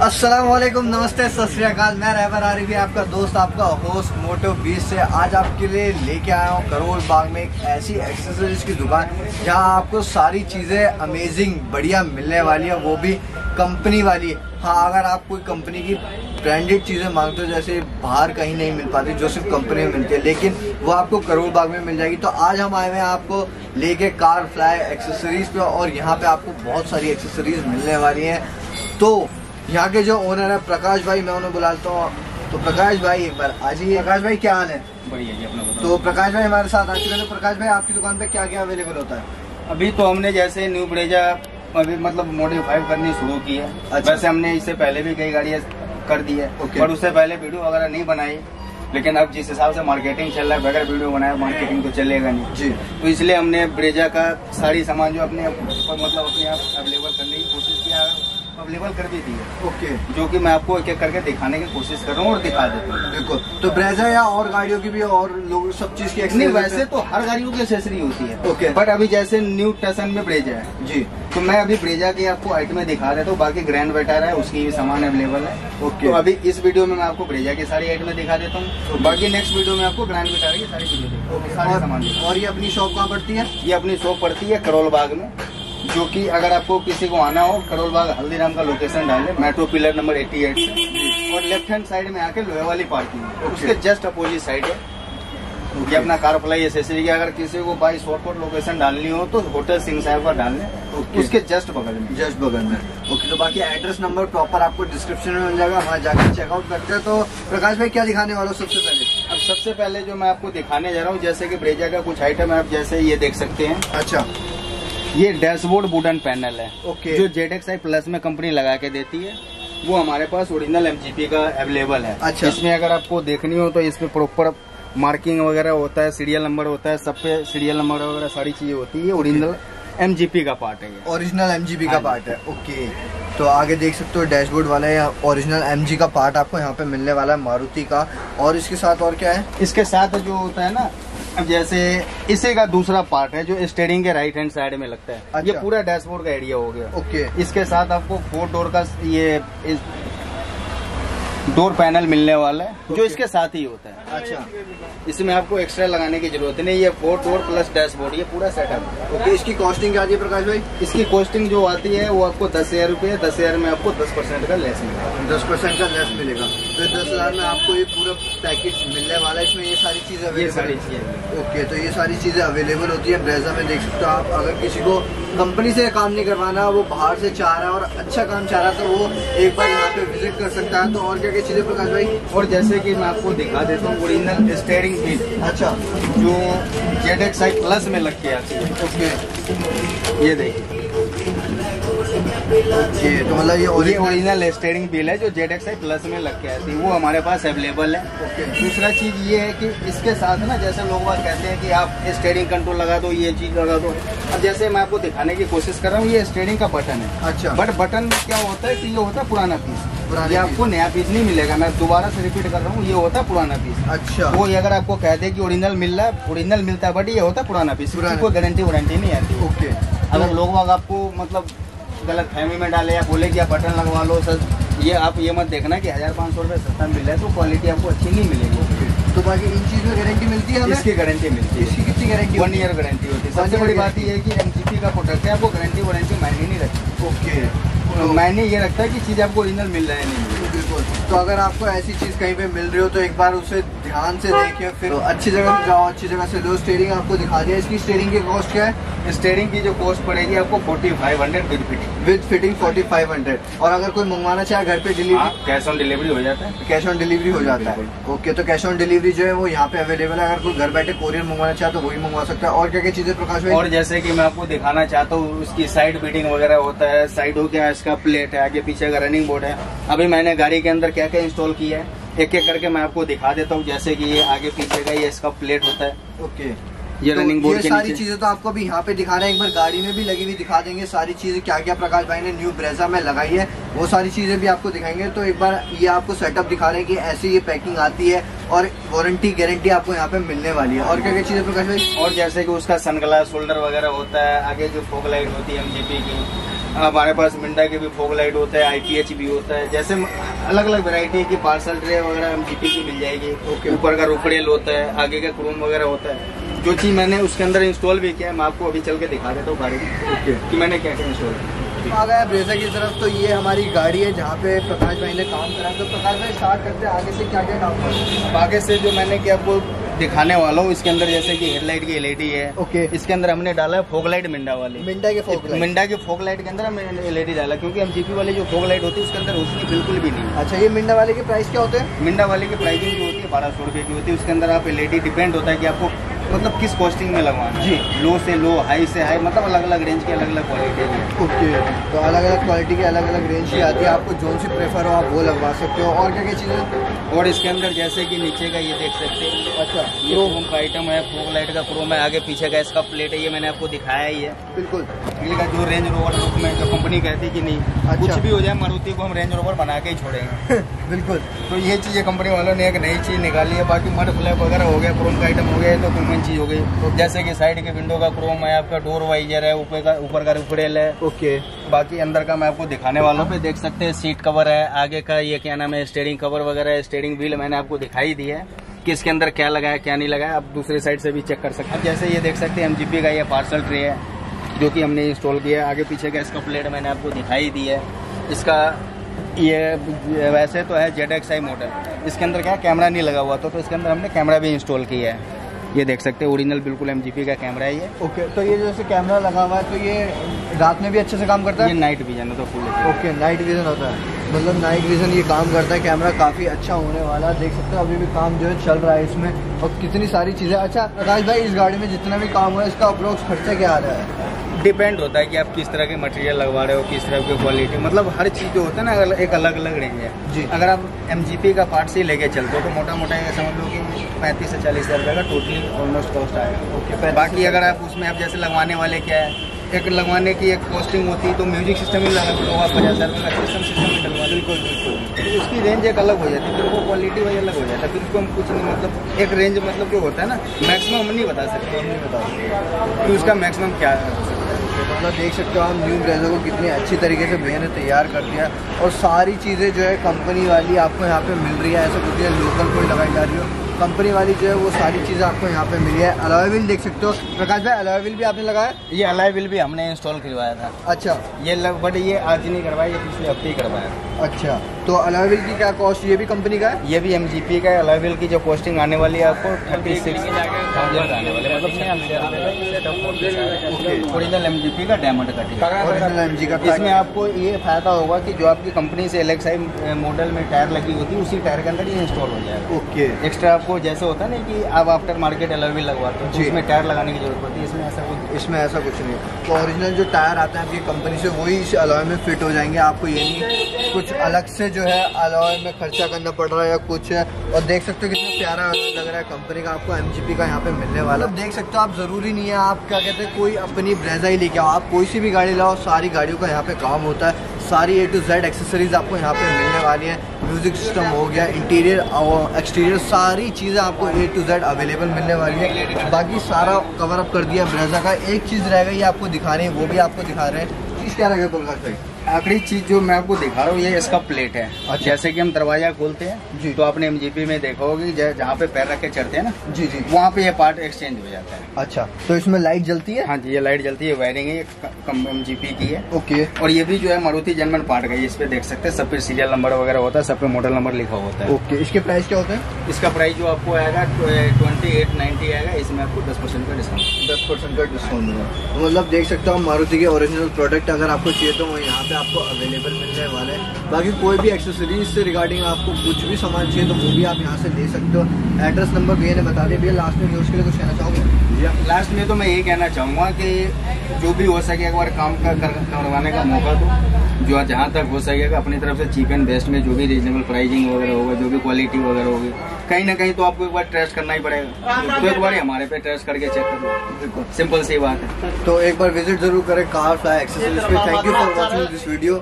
असलम नमस्ते, सत मैं रहबर आरिफी, आपका दोस्त, आपका होस्ट मोटो बीस से आज आपके लिए लेके आया हूँ करोल बाग में एक ऐसी एक्सेसरीज की दुकान, जहाँ आपको सारी चीज़ें अमेजिंग बढ़िया मिलने वाली है, वो भी कंपनी वाली। है हाँ अगर आप कोई कंपनी की ब्रांडेड चीज़ें मांगते हो जैसे बाहर कहीं नहीं मिल पाती जो सिर्फ़ कंपनी में मिलती है लेकिन वो आपको करोल बाग में मिल जाएगी। तो आज हम आए हुए हैं आपको लेके कार फ्लाई एक्सेसरीज पे और यहाँ पे आपको बहुत सारी एक्सेसरीज मिलने वाली हैं। तो यहाँ के जो ओनर है प्रकाश भाई मैं उन्हें बुलाता हूँ। तो प्रकाश भाई एक बार आज ही प्रकाश भाई क्या हाल है? बढ़िया जी अपना तो प्रकाश भाई हमारे साथ आ चुके हैं। तो प्रकाश भाई आपकी दुकान पे क्या क्या अवेलेबल होता है? अभी तो हमने जैसे न्यू ब्रेजा अभी मतलब मॉडिफाई करनी शुरू की है। अच्छा। वैसे हमने इससे पहले भी कई गाड़ियाँ कर दी है। Okay. पर उससे पहले वीडियो वगैरह नहीं बनाई। लेकिन अब जिस हिसाब से मार्केटिंग चल रहा है बगैर वीडियो बनाया मार्केटिंग तो चलेगा नहीं। जी। तो इसलिए हमने ब्रेजा का सारी सामान जो अपने मतलब अपने आप अवेलेबल करने की कोशिश अवेलेबल कर दी है। ओके। जो कि मैं आपको एक एक करके दिखाने की कोशिश कर रहा हूँ और दिखा देता हूँ। देखो तो ब्रेजा या और गाड़ियों की भी और लोग सब चीज़ की नहीं वैसे तो हर गाड़ियों की एक्सेसरी होती है। ओके। बट अभी जैसे न्यू टसन में ब्रेजा है। जी। तो मैं अभी ब्रेजा की आपको आइटमें दिखा देता हूँ बाकी ग्रैंड बेटर है उसकी भी सामान अवेलेबल है। ओके। तो अभी इस वीडियो में मैं आपको ब्रेजा की सारी आइटमें दिखा देता हूँ। बाकी नेक्स्ट वीडियो में आपको ग्रैंड बेटर की सारी चीज़ें सारे सामान और ये अपनी शॉप कहाँ पड़ती है? ये अपनी शॉप पड़ती है करोल बाग में। जो कि अगर आपको किसी को आना हो करोल बाग हल्दीराम का लोकेशन डाले मेट्रो पिलर नंबर 88 से। और लेफ़्ट हैंड साइड में आके लोहे वाली पार्किंग उसके जस्ट अपोजिट साइड है। ये अपना कार फ्लाई एसेसरी की। अगर किसी को बाई शॉर्टकट लोकेशन डालनी हो तो होटल सिंह साहब का डालने उसके जस्ट बगल में। जस्ट बगल में। ओके तो बाकी एड्रेस नंबर प्रॉपर आपको डिस्क्रिप्शन में मिल जाएगा। वहाँ जाकर चेकआउट करते हैं। तो प्रकाश भाई क्या दिखाने वाला सबसे पहले? अब सबसे पहले जो मैं आपको दिखाने जा रहा हूँ जैसे कि ब्रेजा का कुछ आइटम है आप जैसे ये देख सकते हैं। अच्छा। ये डैशबोर्ड वुडन पैनल है। ओके जो जेड एक्स आई प्लस में कंपनी लगा के देती है वो हमारे पास ओरिजिनल एमजीपी का अवेलेबल है। अच्छा। इसमें अगर आपको देखनी हो तो इसमें प्रॉपर मार्किंग वगैरह होता है सीरियल नंबर होता है सब पे सीरियल नंबर वगैरह सारी चीज़ें होती है। ओरिजिनल एमजीपी का पार्ट है ओरिजिनल एमजीपी का पार्ट हाँ है। ओके तो आगे देख सकते हो डैशबोर्ड वाला है ओरिजिनल एमजी का पार्ट आपको यहाँ पे मिलने वाला है मारुति का। और इसके साथ और क्या है? इसके साथ जो होता है ना अब जैसे इसी का दूसरा पार्ट है जो स्टेरिंग के राइट हैंड साइड में लगता है। अच्छा। ये पूरा डैशबोर्ड का एरिया हो गया। ओके। इसके साथ आपको फोर डोर का ये डोर पैनल मिलने वाला है जो इसके साथ ही होता है। अच्छा। इसमें आपको एक्स्ट्रा लगाने की ज़रूरत नहीं ये फोर डोर प्लस डैशबोर्ड ये पूरा सेटअप ओके इसकी कॉस्टिंग क्या आती है प्रकाश भाई? इसकी कॉस्टिंग जो आती है वो आपको दस हज़ार रूपए दस हज़ार में आपको दस परसेंट का लेस मिलेगा। दस परसेंट का लेस मिलेगा। तो दस हज़ार में आपको ये पूरा पैकेज मिलने वाला है इसमें ये सारी चीज़ें ये सारी चीज़ें ओके तो ये सारी चीज़ें अवेलेबल होती है। ब्रेजा में देख सकते हो आप अगर किसी को कंपनी से काम नहीं करवाना वो बाहर से चाह रहा है और अच्छा काम चाह रहा है तो वो एक बार यहाँ पे विज़िट कर सकता है तो और क्या क्या चीज़ें प्रकाश भाई और जैसे कि मैं आपको दिखा देता हूँ ओरिजिनल स्टेयरिंग व्हील अच्छा। जो जेड एक्स आई प्लस में लग के आती है। ओके। ये देखिए। ओके तो मतलब ये ओरिजिनल स्टेयरिंग व्हील है जो जेड एक्स आई प्लस में लग के आती है। वो हमारे पास अवेलेबल है। ओके। दूसरा चीज़ ये है कि इसके साथ ना जैसे लोग बात कहते हैं कि आप स्टेयरिंग कंट्रोल लगा दो ये चीज़ लगा दो। अब जैसे मैं आपको दिखाने की कोशिश कर रहा हूँ ये स्टेयरिंग का बटन है। अच्छा। बट बटन क्या होता है कि ये होता है पुराना पीस ये आपको नया पीस नहीं मिलेगा। मैं दोबारा से रिपीट कर रहा हूँ ये होता है पुराना पीस अच्छा। वो अगर आपको कह दे कि ओरिजिनल मिल रहा है ओरिजिनल मिलता है बट ये होता है पुराना पीस कोई गारंटी वारंटी नहीं आती। ओके अगर लोग आपको मतलब गलत फहमी में डाले या बोले कि आप बटन लगवा लो सर ये आप ये मत देखना कि हज़ार पाँच सौ रुपये सस्ता मिल रहा है तो क्वालिटी आपको अच्छी नहीं मिलेगी। तो बाकी इन चीज़ में गारंटी मिलती है इसकी गारंटी मिलती है। इसकी कितनी गारंटी वन ईयर गारंटी होती है। सबसे बड़ी बात ये है कि एमजीपी का प्रोडक्ट है आपको गारंटी वारंटी मायने नहीं रखती। ओके तो मैंने ये रखता है कि चीज़ आपको ओरिजिनल मिल रहा है नहीं। बिल्कुल। तो अगर आपको ऐसी चीज़ कहीं पे मिल रही हो तो एक बार उसे ध्यान से देखें फिर तो अच्छी जगह से जाओ अच्छी जगह से लो। स्टेयरिंग आपको दिखा दिया। इसकी स्टेयरिंग की कॉस्ट क्या है? स्टेयरिंग की जो कॉस्ट पड़ेगी आपको forty five hundred with fitting with fitting forty five hundred और अगर कोई मंगवाना चाहे घर पे डिलीवरी कैश ऑन डिलीवरी हो जाता है। कैश ऑन डिलीवरी हो जाता है। ओके तो कैश ऑन डिलीवरी जो है वो यहाँ पे अवेलेबल है। अगर कोई घर बैठे कोरियर मंगवाना चाहे तो वही मंगवा सकता है। और क्या क्या चीज़ें प्रकाश और जैसे की मैं आपको दिखाना चाहता हूँ उसकी साइड बीटिंग वगैरह होता है साइड हो गया इसका प्लेट है आगे पीछे का रनिंग बोर्ड है। अभी मैंने गाड़ी के अंदर क्या क्या इंस्टॉल किया है एक एक करके मैं आपको दिखा देता हूँ जैसे कि ये आगे पीछे का ये इसका प्लेट होता है। ओके। ये तो रनिंग बोर्ड ये सारी चीज़ें तो आपको भी यहाँ पे दिखा रहे हैं एक बार गाड़ी में भी लगी हुई दिखा देंगे सारी चीज़ें क्या क्या प्रकाश भाई ने न्यू ब्रेजा में लगाई है वो सारी चीज़ें भी आपको दिखाएँगे। तो एक बार ये आपको सेटअप दिखा रहे हैं कि ऐसे ये पैकिंग आती है और वारंटी गारंटी आपको यहाँ पे मिलने वाली है। और क्या क्या चीज़ें प्रकाश भाई? और जैसे की उसका सन ग्लास होल्डर वगैरह होता है आगे जो फोक लाइट होती है एमजीपी की हमारे पास मिंडा के भी फोक लाइट होता है आईपीएच भी होता है जैसे अलग अलग वैरायटी की पार्सल ट्रे वगैरह एमजीपी की मिल जाएगी। Okay. ऊपर का रोकड़ेल होता है आगे का क्रोम वगैरह होता है। जो चीज़ मैंने उसके अंदर इंस्टॉल भी किया है मैं आपको अभी चल के दिखा देता हूँ गाड़ी में ओके कि मैंने क्या क्या इंस्टॉल किया। आ गया ब्रेजा की तरफ़ तो ये हमारी गाड़ी है जहाँ पे प्रकाश भाई ने काम करा तो प्रकाश भाई स्टार्ट करते हैं आगे से क्या क्या काम कर आगे से जो मैंने कि आपको दिखाने वाला हूँ। इसके अंदर जैसे कि हेडलाइट की एलईडी है। ओके इसके अंदर हमने डाला है फोक लाइट मिंडा वाली। मिंडा के फोक लाइट। मिंडा के फोक लाइट के अंदर हमने एलईडी डाला क्योंकि हम जीपी वाली जो फोक लाइट होती है उसके अंदर रोशनी बिल्कुल भी नहीं अच्छा ये मिंडा वाले के प्राइस क्या होते हैं? मिंडा वाले की प्राइसिंग जो होती है बारह सौ रुपये की होती है। उसके अंदर आप एलईडी डिपेंड होता है की आपको मतलब किस कॉस्टिंग में लगवाना जी। लो से लो हाई से हाई मतलब अलग अलग रेंज की अलग अलग क्वालिटी है ओके तो अलग अलग क्वालिटी की अलग अलग रेंज की आती है। आपको जो सी प्रेफर हो आप वो लगवा सकते हो। और क्या क्या चीज़ें और इसके अंदर जैसे कि नीचे का ये देख सकते हैं। अच्छा ये क्रोम का आइटम है फोक लाइट का क्रोम है आगे पीछे का इसका प्लेट है ये मैंने आपको दिखाया ही है। बिल्कुल। का जो रेंज रोवर लुक में जो कंपनी कहती कि नहीं अच्छा। कुछ भी हो जाए मारुति को हम रेंज रोवर बना के ही छोड़ेंगे। बिल्कुल। तो ये चीज़ कंपनी वालों ने एक नई चीज़ निकाली है बाकी मड फ्लैप वगैरह हो गया क्रोम का आइटम हो गया तो कॉमन चीज़ हो गई। जैसे कि साइड के विंडो का क्रोम है आपका डोर वाइजर है ऊपर का ऊपर का रिफरेल है। ओके बाकी अंदर का मैं आपको दिखाने वाला हूँ। देख सकते हैं सीट कवर है आगे का ये क्या नाम है स्टेयरिंग कवर वगैरह है स्टेयरिंग व्हील मैंने आपको दिखाई दी है कि इसके अंदर क्या लगा है क्या नहीं लगा है। आप दूसरे साइड से भी चेक कर सकते हैं। जैसे ये देख सकते हैं एमजीपी का ये पार्सल ट्रे है जो कि हमने इंस्टॉल किया है। आगे पीछे का इसका प्लेट मैंने आपको दिखाई दी है। इसका ये वैसे तो है जेड एक्स आई मोटर इसके अंदर क्या कैमरा नहीं लगा हुआ था तो इसके अंदर हमने कैमरा भी इंस्टॉल किया है। ये देख सकते हैं ओरिजिनल बिल्कुल एमजीपी का कैमरा है ये। ओके तो ये जैसे कैमरा लगा हुआ है तो ये रात में भी अच्छे से काम करता है? ये है नाइट विजन है तो फुल ओके नाइट विजन होता है। मतलब नाइट विजन ये काम करता है कैमरा काफ़ी अच्छा होने वाला है। देख सकते हो अभी भी काम जो है चल रहा है इसमें और कितनी सारी चीज़ें अच्छा प्रकाश भाई इस गाड़ी में जितना भी काम हुआ है इसका अप्रोक्स खर्चा क्या आ रहा है? डिपेंड होता है कि आप किस तरह के मटेरियल लगवा रहे हो किस तरह की क्वालिटी मतलब हर चीज़ जो होता है ना एक अलग अलग रेंज है। जी। अगर आप एमजीपी का पार्ट से लेके चलते हो तो मोटा मोटा ये समझ लो कि पैंतीस से चालीस हज़ार रुपये का टोटली ऑलमोस्ट कॉस्ट आएगा। ओके बाकी अगर आप उसमें आप जैसे लगवाने वाले क्या है एक लगवाने की एक कॉस्टिंग होती है तो म्यूज़िक सिस्टम ही लगा लो आप पचास हज़ार रुपये का सिस्टम सिस्टम ही डलवा बिल्कुल बिल्कुल। तो उसकी रेंज एक अलग हो जाती है फिर वो क्वालिटी वही अलग हो जाता है। फिर उसको हम कुछ नहीं मतलब एक रेंज मतलब जो होता है ना मैक्सिमम हम नहीं बता सकते। हम नहीं बता सकते। कि उसका मैक्सिमम क्या है। मतलब देख सकते हो आप न्यू ब्रेजर को कितने अच्छी तरीके से भैया ने तैयार कर दिया और सारी चीज़ें जो है कंपनी वाली आपको यहाँ पे मिल रही है। ऐसा कुछ नहीं लोकल कोई लगाई जा रही हो। कंपनी वाली जो है वो सारी चीज़ें आपको यहाँ पे मिली है। अलाइविल देख सकते हो। प्रकाश भाई अलाइविल भी आपने लगाया ये अलाइविल भी हमने इंस्टॉल करवाया था। अच्छा। ये लग बट ये आज नहीं करवाया ये पिछले हफ़्ते ही करवाया। अच्छा तो अलॉय व्हील की क्या कॉस्ट ये भी कंपनी का है? ये भी एम जी पी का बिल की जो पोस्टिंग आने वाली है आपको थर्टी सिक्स ओरिजिनल एम का डायमंड ओरिजिनल एम का इसमें आपको ये फ़ायदा होगा कि जो आपकी कंपनी से एलेक्साई मॉडल में टायर लगी होती है उसी टायर के अंदर ये इंस्टॉल हो जाएगा। ओके एक्स्ट्रा आपको जैसे होता है ना कि आप आफ्टर मार्केट अलॉय लगवाते हो तो जी। उसमें टायर लगाने की ज़रूरत पड़ती है इसमें ऐसा कुछ इसमें ऐसा कुछ नहीं। है तो ओरिजिनल जो टायर आते हैं आपकी कंपनी से वही इस अलॉय में फिट हो जाएँगे आपको ये नहीं कुछ अलग से जो है अलॉय में खर्चा करना पड़ रहा है या कुछ है। और देख सकते हो कितना प्यारा लग रहा है कंपनी का, आपको एमजीपी का यहाँ पे मिलने वाला। है। देख सकते हो आप, ज़रूरी नहीं है आप क्या कहते हैं, कोई अपनी ब्रेजा ही लेके आओ। आप कोई सी भी गाड़ी लाओ, सारी गाड़ियों का यहाँ पे काम होता है। सारी ए टू जेड एक्सेसरीज आपको यहाँ पे मिलने वाली है। म्यूज़िक सिस्टम हो गया इंटीरियर और एक्सटीरियर सारी चीज़ें आपको ए टू जेड अवेलेबल मिलने वाली है। बाकी सारा कवर अप कर दिया ब्रेजा का। एक चीज़ रह गई आपको दिखा रहे हैं, वो भी आपको दिखा रहे हैं। चीज़ क्या रहेगा भाई आखिरी चीज़ जो मैं आपको दिखा रहा हूँ ये इसका प्लेट है। अच्छा। जैसे कि हम दरवाज़ा खोलते हैं जी। तो आपने एमजीपी में देखा होगी जहाँ पे पैर रख के चढ़ते हैं ना जी जी। वहाँ पे ये पार्ट एक्सचेंज हो जाता है। अच्छा तो इसमें लाइट जलती है? हाँ जी ये लाइट जलती है वायरिंग है ये एमजीपी की है। ओके। और ये भी जो है मारुति जनमन पार्ट का है इस पे देख सकते हैं सब पे सीरियल नंबर वगैरह होता है सब पे मॉडल नंबर लिखा होता है। ओके इसके प्राइस क्या होते हैं? इसका प्राइस जो आपको आएगा ट्वेंटी एट नाइन्टी आएगा इसमें आपको दस परसेंट का डिस्काउंट दस परसेंट का डिस्काउंट मिला। तो मतलब देख सकते हो मारुति के ओरिजिनल प्रोडक्ट अगर आपको चाहिए तो वो यहाँ पे आपको अवेलेबल मिलने वाले हैं बाकी कोई भी एक्सेसरीज से रिगार्डिंग आपको कुछ भी सामान चाहिए तो वो भी आप यहाँ से ले सकते हो। एड्रेस नंबर भैया ने बता दिया भैया लास्ट में उसके लिए कुछ कहना चाहोगे? लास्ट में तो मैं यही कहना चाहूँगा कि जो भी हो सके एक बार काम का कर, करवाने का मौका दो। जो जहाँ तक हो सकेगा अपनी तरफ़ से चीप एंड बेस्ट में जो भी रीजनेबल प्राइसिंग वगैरह होगा जो भी क्वालिटी वगैरह होगी कहीं ना कहीं तो आपको एक बार टेस्ट करना ही पड़ेगा। तो एक बार हमारे पे टेस्ट करके चेक कर लो। बिल्कुल। सिंपल सी बात है। तो एक बार विज़िट ज़रूर करें कार फ्लाई एक्सेसरीज पे। Thank you for watching this video